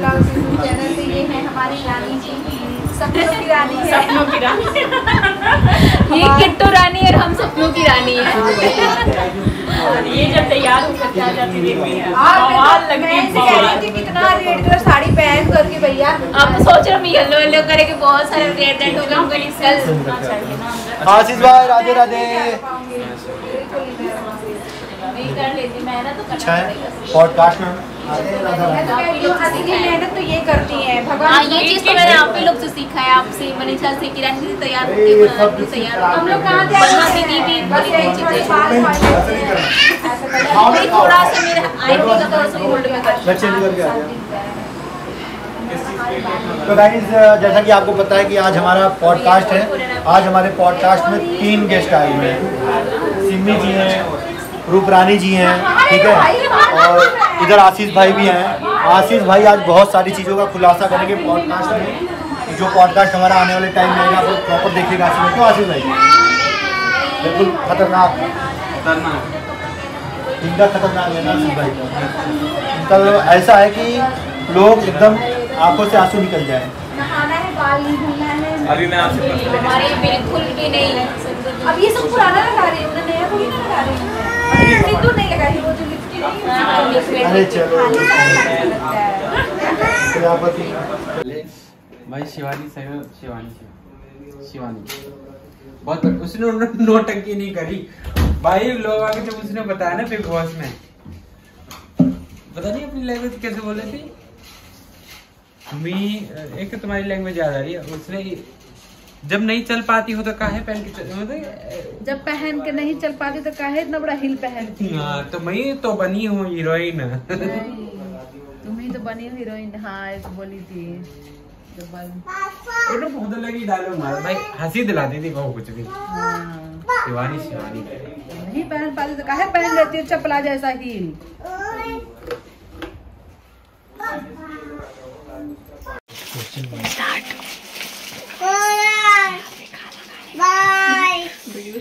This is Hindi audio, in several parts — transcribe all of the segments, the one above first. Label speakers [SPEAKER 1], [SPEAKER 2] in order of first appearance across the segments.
[SPEAKER 1] का ये है
[SPEAKER 2] हमारी रानी जी। सपनों की की
[SPEAKER 1] रानी। ये किट्टू रानी
[SPEAKER 2] और
[SPEAKER 1] हम
[SPEAKER 2] सपनों
[SPEAKER 1] की
[SPEAKER 2] रानी
[SPEAKER 1] है।
[SPEAKER 2] हाँ, तो। और ये जब तैयार होकर जाती
[SPEAKER 1] हाँ, तो है।
[SPEAKER 2] लगती है कितना रेड कलर साड़ी पहन करके भैया।
[SPEAKER 1] आप तो सोच रहे हूँ येलो येलो करके बहुत सारे रेड रेड हो गए हम कल
[SPEAKER 3] आशीष भाई राधे राधे।
[SPEAKER 1] हाँ,
[SPEAKER 3] अच्छा है पॉडकास्ट में राधे राधा
[SPEAKER 2] मैं तो कहती हूँ। मेहनत तो ये करती है भगवान
[SPEAKER 1] ये चीज़ तो मैंने आप ही लोग से सीखा है आपसे मनीषा से किरण तैयार होती है। तैयार
[SPEAKER 2] हम लोग कहाँ थे
[SPEAKER 1] दीदी भी बड़ी बड़ी चीज़ें। थोड़ा सा मेरे आई का थोड़ा सा होल्ड में कर
[SPEAKER 3] चेंज करके गया। तो गाइस जैसा कि आपको पता है कि आज हमारा पॉडकास्ट है। आज हमारे पॉडकास्ट में तीन गेस्ट आए हुए हैं। सिमी जी हैं रूपरानी जी हैं ठीक है? और इधर आशीष भाई भी हैं। आशीष भाई आज बहुत सारी चीज़ों का खुलासा करेंगे पॉडकास्ट में जो पॉडकास्ट हमारा आने वाले टाइम में आएगा वो प्रॉपर देखेगा आशीष भाई। क्यों आशीष भाई? बिल्कुल खतरनाक। इनका खतरनाक है आशीष भाई। इनका ऐसा है कि लोग एकदम आँखों से आँसू निकल जाए।
[SPEAKER 4] अभी मैं आपसे
[SPEAKER 1] बिल्कुल भी नहीं
[SPEAKER 2] अब ये सब पुराना लगा रही हूँ नया थोड़ी ना लगा रही हूँ।
[SPEAKER 4] भाई शिवानी शिवानी शिवानी। बहुत उसने नोटंकी नहीं करी। भाई लोग आगे जब उसने बताया ना बिग बॉस में। पता नहीं अपनी लैंग्वेज कैसे बोल थी? मी, एक तो तुम्हारी लैंग्वेज याद आ रही है, उसने जब नहीं चल पाती हो तो काहे पहन के चल मतलब
[SPEAKER 2] जब पहन के नहीं चल पाती तो काहे इतना बड़ा हिल पहन
[SPEAKER 4] हाँ, तो मैं तो बनी हूँ हीरोइन।
[SPEAKER 2] तुम ही तो बनी हो हीरोइन। हाँ एक बोली थी।
[SPEAKER 4] बहुत लगी डायलॉग मारा भाई हँसी दिलाती थी कहो कुछ भी।
[SPEAKER 2] हाँ।
[SPEAKER 4] शिवानी शिवानी
[SPEAKER 2] नहीं पहन पाती तो काहे पहन लेती है चपला जैसा हील।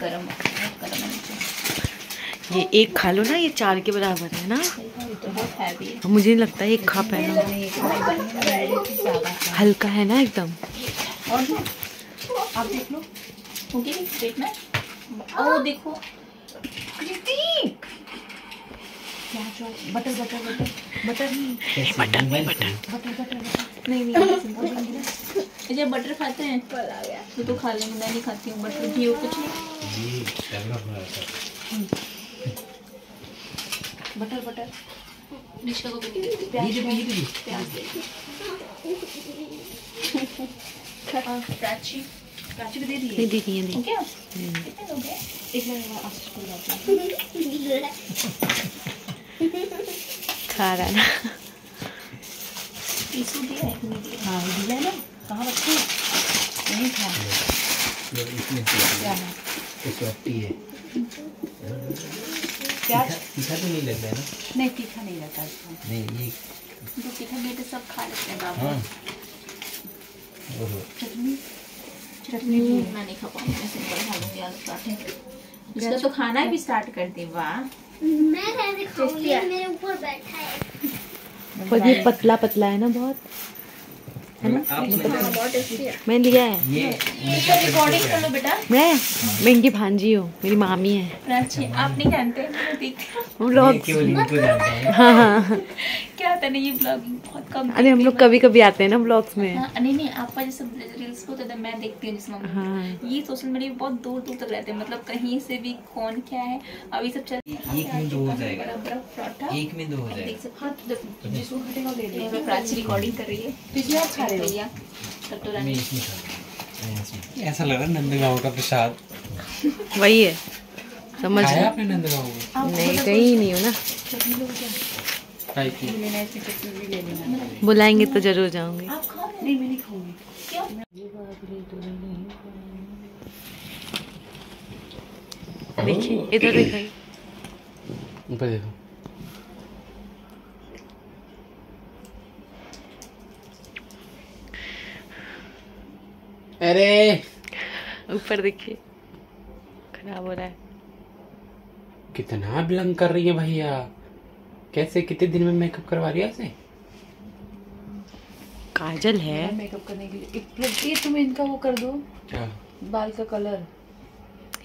[SPEAKER 5] गर्म
[SPEAKER 1] गर्म
[SPEAKER 5] ये एक खा लो ना ये चार के बराबर है ना।
[SPEAKER 1] तो बहुत हैवी है।
[SPEAKER 5] मुझे नहीं लगता एक खा पाएगा हल्का है ना एकदम।
[SPEAKER 1] आप देख लो होगी नहीं पेट में ओ देखो। कृति क्या जो बटर बटर बटर बटर नहीं।
[SPEAKER 5] बटर नहीं बटर
[SPEAKER 1] बटर बटर बटर नहीं नहीं सिंपल बन गया। ये बटर खाते हैं तो तो खा लेंगे मैं नहीं खाती हूँ बटर घी कुछ नहीं। Butter butter. निष्का को भी दे दे प्याज प्याज दे। हाँ, प्राची प्राची को दे दिए?
[SPEAKER 5] दी दिए दी
[SPEAKER 1] हो गया कितने लोग हैं एक मिनट आशीष को बुलाते हैं।
[SPEAKER 5] खा रहा ना
[SPEAKER 1] टीसू दिया है कि नहीं दिया। हाँ दिया ना। कहाँ रखे नहीं था क्या है? प्याज
[SPEAKER 4] तीखा तो नहीं लग रहा है ना?
[SPEAKER 1] नहीं तीखा नहीं रहता इसमें
[SPEAKER 4] नहीं ये
[SPEAKER 1] जो तीखा बेटे सब खा लेते हैं बाबू
[SPEAKER 4] हाँ। ओहो।
[SPEAKER 1] चटनी? चटनी भी मैं नहीं खा पाऊँगी मैं सिंपल खा लूँगी आलू पराठे इसका तो खाना भी स्टार्ट कर दे वाह।
[SPEAKER 6] मैं कैसे खाऊँगी मेरे ऊपर बैठा है।
[SPEAKER 5] और ये पतला पतला है ना बहुत? है ना?
[SPEAKER 6] है।
[SPEAKER 5] मैं लिया है।
[SPEAKER 4] ये
[SPEAKER 1] रिकॉर्डिंग कर लो बेटा।
[SPEAKER 5] मैं? मैं इनकी भांजी हूँ मेरी मामी है।
[SPEAKER 1] आप नहीं जानते? मैं देखती
[SPEAKER 5] हम लोग
[SPEAKER 4] ये केवल इनको जानता है।
[SPEAKER 5] हाँ हाँ।
[SPEAKER 1] क्या होता है ना ये ब्लॉगिंग बहुत कम
[SPEAKER 5] अरे हम लोग कभी कभी आते हैं ना ब्लॉग्स में।
[SPEAKER 1] हाँ, नहीं नहीं आपका जैसे रील्स होता था मैं देखती हूँ जिस मम्मी
[SPEAKER 5] हाँ।
[SPEAKER 1] ये सोशल मीडिया बहुत दूर दूर तक रहते हैं। मतलब कहीं से भी कौन क्या है अभी सब चल
[SPEAKER 4] एक में दो हो जाएगा।
[SPEAKER 1] बड़ा
[SPEAKER 4] एक में दो हो जाएगा।
[SPEAKER 1] हैं। ले ले मैं प्राची रिकॉर्डिंग कर रही है। खा रहे
[SPEAKER 4] हूँ? ऐसे। ऐसा लग रहा है नंदगांव का प्रसाद।
[SPEAKER 5] वही है। समझ
[SPEAKER 4] खाया आपने नंदगांव में
[SPEAKER 5] नहीं कहीं नहीं हो ना।
[SPEAKER 4] की
[SPEAKER 5] बुलाएँगे तो ज़रूर जाऊँगी।
[SPEAKER 1] नहीं मैं नहीं खाऊँगी।
[SPEAKER 5] देखिए इधर दिखाई
[SPEAKER 4] ऊपर देखो। अरे।
[SPEAKER 5] ऊपर देखिए। खराब हो रहा है।
[SPEAKER 4] कितना बिलंग कर रही है भैया। कैसे कितने दिन में मेकअप करवा रही है ऐसे?
[SPEAKER 5] काजल है।
[SPEAKER 2] मेकअप करने के लिए एक प्लस ये तुम इनका वो कर दो।
[SPEAKER 4] क्या
[SPEAKER 2] बाल का कलर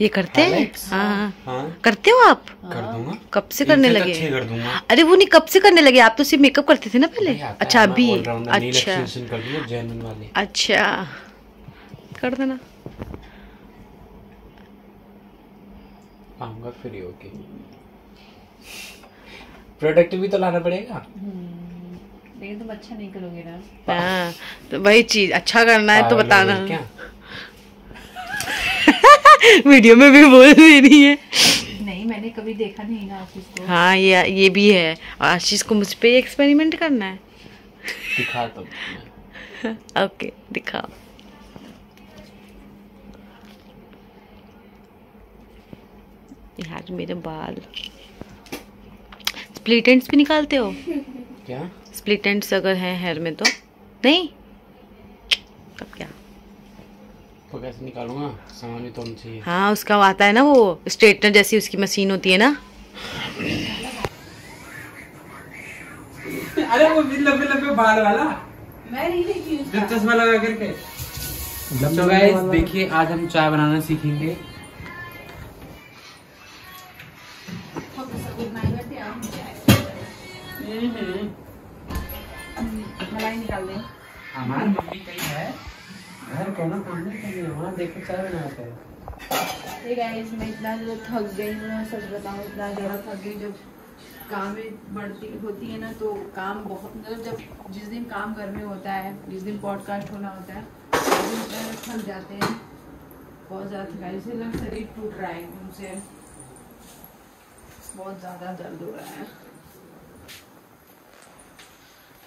[SPEAKER 5] ये करते हैं? हाँ हाँ।
[SPEAKER 4] हाँ।
[SPEAKER 5] करते हो आप?
[SPEAKER 4] कर दूँगा।
[SPEAKER 5] कब से करने
[SPEAKER 4] तो
[SPEAKER 5] लगे?
[SPEAKER 4] कर दूँगा।
[SPEAKER 5] अरे वो नहीं कब से करने लगे? आप तो सिर्फ़ मेकअप करते थे ना पहले? अच्छा अभी। अच्छा। अच्छा। कर देना
[SPEAKER 4] आऊँगा फिर ही ओके प्रोडक्ट भी तो लाना पड़ेगा।
[SPEAKER 2] लेकिन तुम अच्छा नहीं करोगे ना।
[SPEAKER 5] हाँ तो वही चीज़ अच्छा करना है तो बताना।
[SPEAKER 4] क्या?
[SPEAKER 5] वीडियो में भी बोल दे रही है।
[SPEAKER 2] नहीं मैंने कभी देखा नहीं ना आशीष को।
[SPEAKER 5] हाँ ये ये भी है। और आशीष को मुझ पे एक्सपेरिमेंट करना है।
[SPEAKER 4] दिखा तो।
[SPEAKER 5] ओके दिखाओ। यार मेरे बाल। स्प्लिट एंड्स भी निकालते हो?
[SPEAKER 4] क्या?
[SPEAKER 5] स्प्लिट एंड्स अगर है हेयर में तो। नहीं? तब क्या?
[SPEAKER 4] तो कैसे निकालूँगा? सामान भी तो चाहिए।
[SPEAKER 5] हाँ उसका आता है ना वो स्ट्रेटनर जैसी उसकी मशीन होती है ना।
[SPEAKER 4] अरे वो लंबे लंबे बाल वाला।
[SPEAKER 2] मैं नहीं देखी
[SPEAKER 4] चश्मा लगा करके। तो गाइस देखिए आज हम चाय बनाना सीखेंगे।
[SPEAKER 2] मलाई निकाल दे।
[SPEAKER 4] हमारी मम्मी कहीं है? घर कोना कोने कहीं है वहाँ देखो चाय बनाते हैं
[SPEAKER 2] गाइस मैं इतना जो थक गई मैं सच बताऊँ इतना ज़्यादा थक गई जब काम में बढ़ती होती है ना तो काम बहुत मतलब जब जिस दिन काम घर में होता है जिस दिन पॉडकास्ट होना होता है उस दिन पैर थक जाते हैं। बहुत ज़्यादा थकाई इसे लग शरीर टूट रहा है एकदम से। बहुत ज़्यादा दर्द हो रहा है।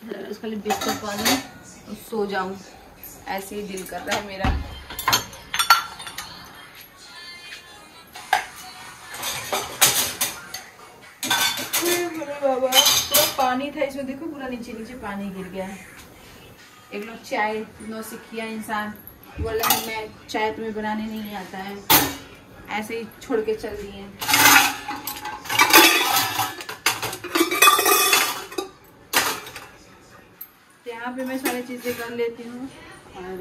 [SPEAKER 2] इसका लिए बिस्तर पा लूँ और सो जाऊँ। ऐसे ही दिल कर रहा है मेरा। बाबा पूरा पानी था इसमें। देखो पूरा नीचे नीचे पानी गिर गया है। एक लोग चाय नौसिखिया इंसान। बोला है मैं चाय तुम्हें बनाने नहीं आता है। ऐसे ही छोड़ के चल दिए तो यहाँ पे मैं सारी चीज़ें कर लेती हूँ और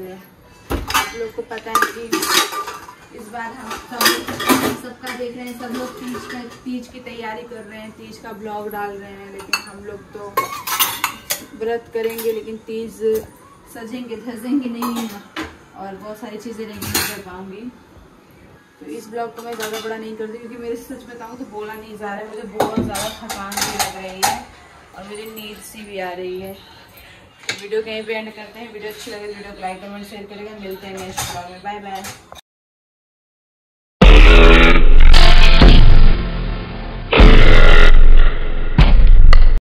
[SPEAKER 2] आप लोग को पता है कि इस बार हम सब सबका देख रहे हैं, सब लोग तीज का, तीज की तैयारी कर रहे हैं, तीज का ब्लॉग डाल रहे हैं, लेकिन हम लोग तो व्रत करेंगे, लेकिन तीज सजेंगे, धजेंगे नहीं और बहुत सारी चीज़ें नहीं कर पाऊँगी। तो इस ब्लॉग को मैं ज़्यादा बड़ा नहीं करती क्योंकि मेरे सच बताऊँ तो बोला नहीं जा रहा है, मुझे बहुत ज़्यादा थकान भी लग रही है और मुझे नींद सी भी आ रही है। वीडियो कहीं पे एंड करते हैं। वीडियो अच्छी लगे तो वीडियो को लाइक कमेंट शेयर करेगा। मिलते हैं नेक्स्ट ब्लॉग में। Bye bye